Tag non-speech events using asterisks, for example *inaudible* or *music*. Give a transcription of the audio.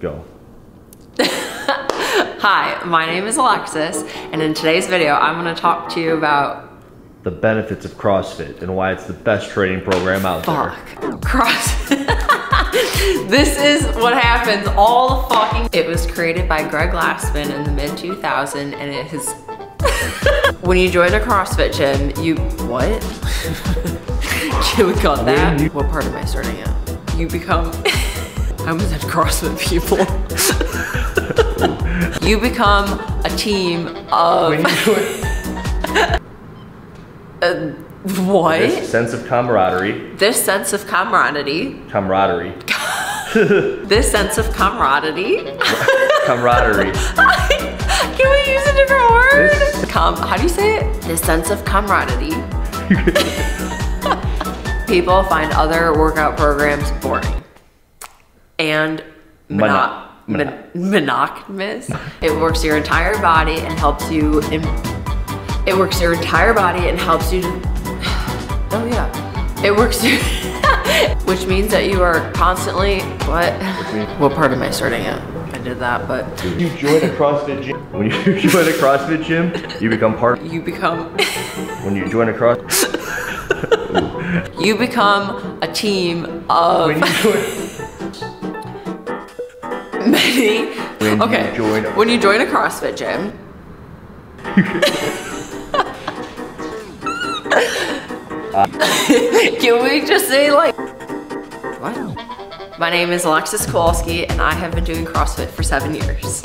Go. *laughs* Hi, my name is Alexis, and in today's video, I'm going to talk to you about The benefits of CrossFit and why it's the best training program out there. fuck cross. *laughs* this is what happens all the fucking. It was created by Greg Glassman in the mid 2000s, and it has. *laughs* when you join a CrossFit gym, you what? We cut that? What part am I starting at? You become. I almost said CrossFit people. *laughs* you become a team of. Join *laughs* uh, What? this sense of camaraderie, This sense of camaraderie. camaraderie, *laughs* This sense of camaraderie. camaraderie. Can we use a different word? This- Com- how do you say it? This sense of camaraderie. People find other workout programs boring and mono- Mono- mon- monotonous. it works your entire body and helps you. Im- it works your entire body and helps you. To- *sighs* oh yeah, it works. You- *laughs* which means that you are constantly what? What part am I starting at? I did that, but You join a CrossFit gym. *laughs* When you join a CrossFit gym, you become part. you become. *laughs* When you join a cross, You become a team of when you join, *laughs* many. When you okay. join- when you join a CrossFit gym. *laughs* Can we just say like what? My name is Alexis Kowalski and I have been doing CrossFit for seven years.